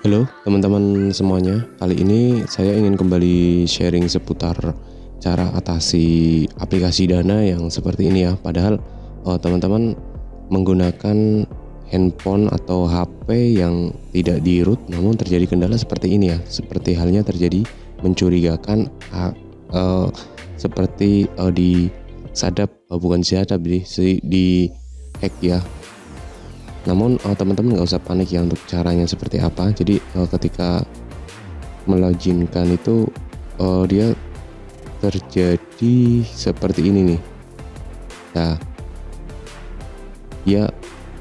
Halo teman-teman semuanya, kali ini saya ingin kembali sharing seputar cara atasi aplikasi dana yang seperti ini ya. Padahal oh, teman-teman menggunakan handphone atau HP yang tidak di root namun terjadi kendala seperti ini ya. Seperti halnya terjadi mencurigakan uh, uh, seperti uh, di sadap uh, bukan sadap di di hack ya namun uh, teman-teman nggak usah panik ya untuk caranya seperti apa. Jadi uh, ketika melojinkan itu uh, dia terjadi seperti ini nih. Nah ya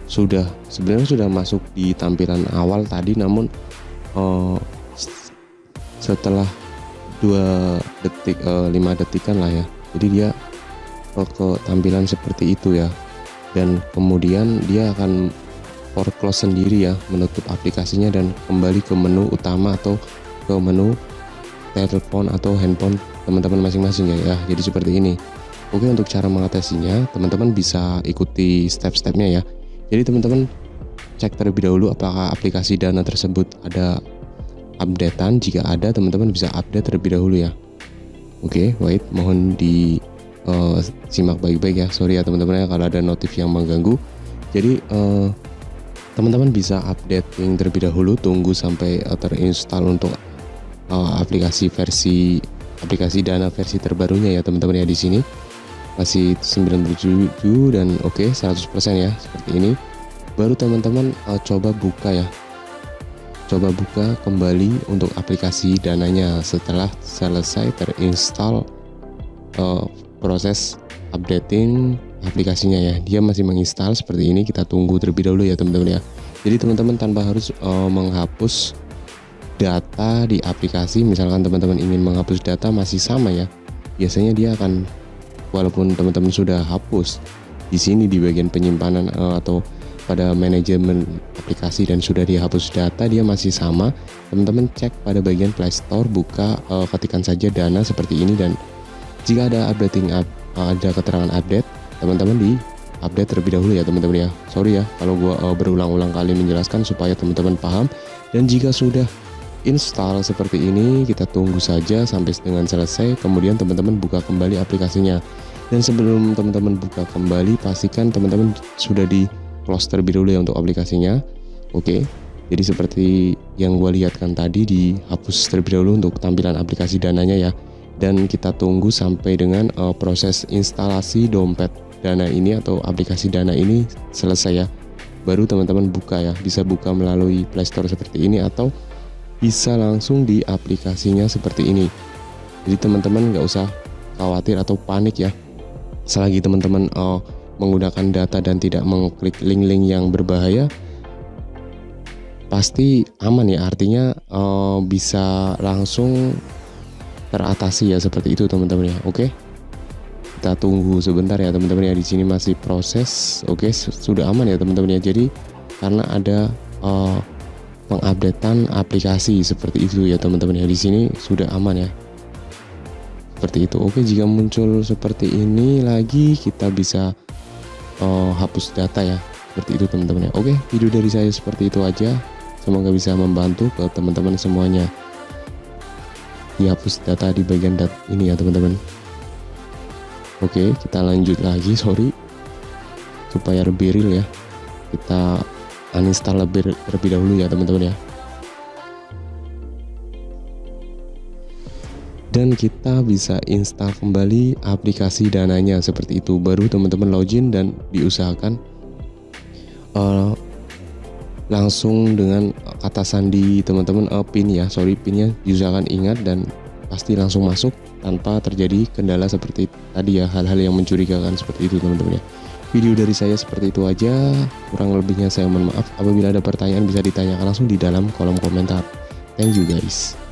sudah sebenarnya sudah masuk di tampilan awal tadi namun setelah dua detik lima detikan lah ya. Jadi dia ke tampilan seperti itu ya. Dan kemudian dia akan for close sendiri ya menutup aplikasinya dan kembali ke menu utama atau ke menu telepon atau handphone teman-teman masing-masing ya, ya. Jadi seperti ini. Oke untuk cara mengatasinya teman-teman bisa ikuti step-stepnya ya. Jadi teman-teman cek terlebih dahulu apakah aplikasi dana tersebut ada updatean. Jika ada teman-teman bisa update terlebih dahulu ya. Oke wait mohon di uh, simak baik-baik ya. Sorry ya teman-teman ya kalau ada notif yang mengganggu. Jadi uh, teman-teman bisa updating terlebih dahulu tunggu sampai uh, terinstall untuk uh, aplikasi versi aplikasi dana versi terbarunya ya teman-teman ya di sini. Masih 97 dan oke okay, 100% ya seperti ini. Baru teman-teman uh, coba buka ya. Coba buka kembali untuk aplikasi dananya. Setelah selesai terinstall uh, proses updating aplikasinya ya. Dia masih menginstal seperti ini. Kita tunggu terlebih dahulu ya teman-teman ya. Jadi teman-teman tanpa harus uh, menghapus data di aplikasi misalkan teman-teman ingin menghapus data masih sama ya biasanya dia akan walaupun teman-teman sudah hapus di sini di bagian penyimpanan uh, atau pada manajemen aplikasi dan sudah dihapus data dia masih sama. Teman-teman cek pada bagian Play Store buka uh, ketikan saja dana seperti ini dan jika ada updating up, ada keterangan update teman-teman di update terlebih dahulu ya teman-teman ya. Sorry ya kalau gua uh, berulang-ulang kali menjelaskan supaya teman-teman paham. Dan jika sudah install seperti ini kita tunggu saja sampai dengan selesai. Kemudian teman-teman buka kembali aplikasinya. Dan sebelum teman-teman buka kembali pastikan teman-teman sudah di close terlebih dahulu ya untuk aplikasinya. Oke jadi seperti yang gue lihatkan tadi dihapus terlebih dahulu untuk tampilan aplikasi dananya ya. Dan kita tunggu sampai dengan uh, proses instalasi dompet dana ini atau aplikasi dana ini selesai ya. Baru teman-teman buka ya bisa buka melalui Playstore seperti ini atau bisa langsung di aplikasinya seperti ini. Jadi teman-teman nggak usah khawatir atau panik ya. Selagi teman-teman uh, menggunakan data dan tidak mengklik link-link yang berbahaya pasti aman ya. Artinya uh, bisa langsung teratasi ya seperti itu teman-teman ya. Oke kita tunggu sebentar ya teman-teman ya. Di sini masih proses. Oke sudah aman ya teman-teman ya. Jadi karena ada uh, pengupdatean aplikasi seperti itu ya teman-teman ya. Di sini sudah aman ya. Seperti itu. Oke jika muncul seperti ini lagi kita bisa uh, hapus data ya. Seperti itu teman-teman ya. Oke video dari saya seperti itu aja. Semoga bisa membantu ke teman-teman semuanya. Dihapus data di bagian dat ini ya teman-teman oke kita lanjut lagi sorry. Supaya lebih real ya. Kita uninstall lebih terlebih dahulu ya teman-teman ya. Dan kita bisa install kembali aplikasi dananya seperti itu. Baru teman-teman login dan diusahakan uh, langsung dengan kata sandi teman-teman uh, pin ya. Sorry pinnya diusahakan ingat dan pasti langsung masuk tanpa terjadi kendala seperti tadi ya hal-hal yang mencurigakan seperti itu teman-teman ya. Video dari saya seperti itu aja. Kurang lebihnya saya mohon maaf. Apabila ada pertanyaan bisa ditanyakan langsung di dalam kolom komentar. Thank you guys